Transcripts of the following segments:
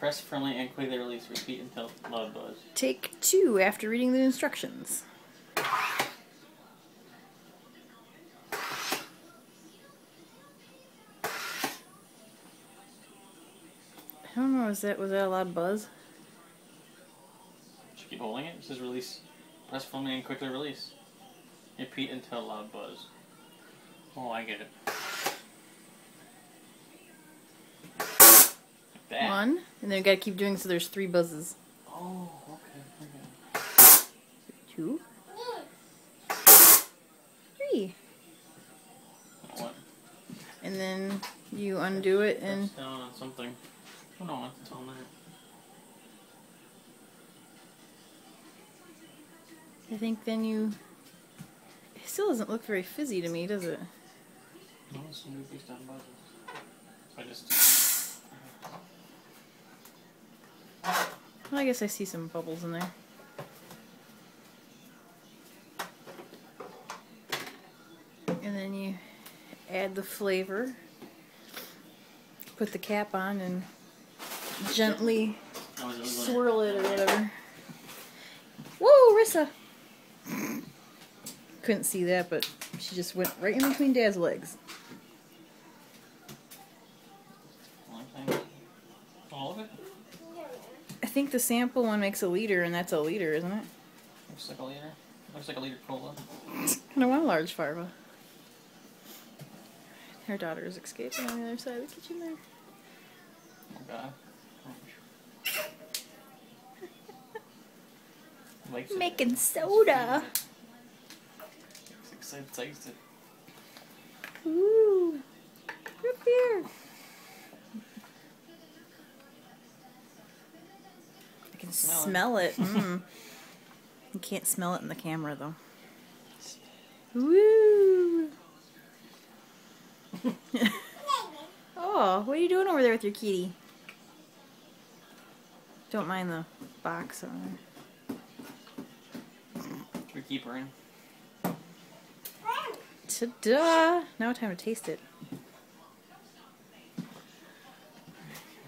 Press firmly and quickly release. Repeat until loud buzz. Take two after reading the instructions. I don't know, is that was that a loud buzz? Just keep holding it. It says release. Press firmly and quickly release. Repeat until loud buzz. Oh, I get it. One, and then you gotta keep doing so there's three buzzes. Oh, okay. okay. Two. Three. What? And then you undo it and down on something. I don't know what to tell that. I think then you it still doesn't look very fizzy to me, does it? No, some movies done buzzes. I just. I guess I see some bubbles in there. And then you add the flavor, put the cap on, and gently swirl it or whatever. Whoa, Rissa! Couldn't see that, but she just went right in between Dad's legs. All of it? I think the sample one makes a liter, and that's a liter, isn't it? Looks like a liter. Looks like a liter cola. I don't want a large farva. Her daughter is escaping on the other side of the kitchen there. Oh god. Likes it. Making soda. It's excited, tasted. Ooh. Up here. Can Smell it. it. Mm. you can't smell it in the camera though. Woo! oh, what are you doing over there with your kitty? Don't mind the box on there. We keep her in. Ta-da! Now time to taste it. A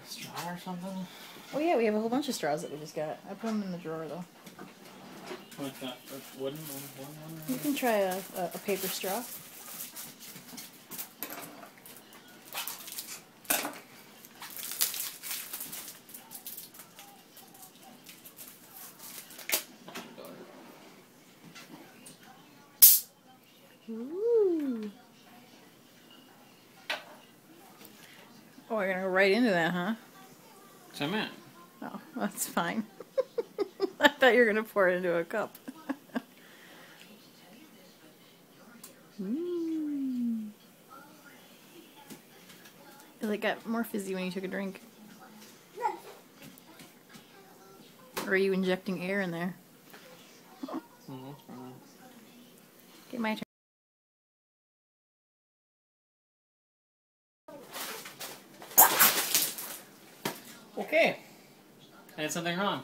straw or something? Oh yeah, we have a whole bunch of straws that we just got. I put them in the drawer though. What's that? Wooden one? Wooden You can try a, a, a paper straw. Ooh. Oh, we're gonna go right into that, huh? So man, Oh, that's fine. I thought you were gonna pour it into a cup. mm. It got more fizzy when you took a drink. Or are you injecting air in there? Okay, my turn. Okay. I had something wrong.